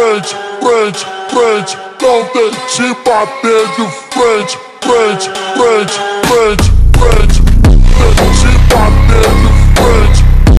frente, frente, frente. Não deixe bater de frente, frente, frente, frente.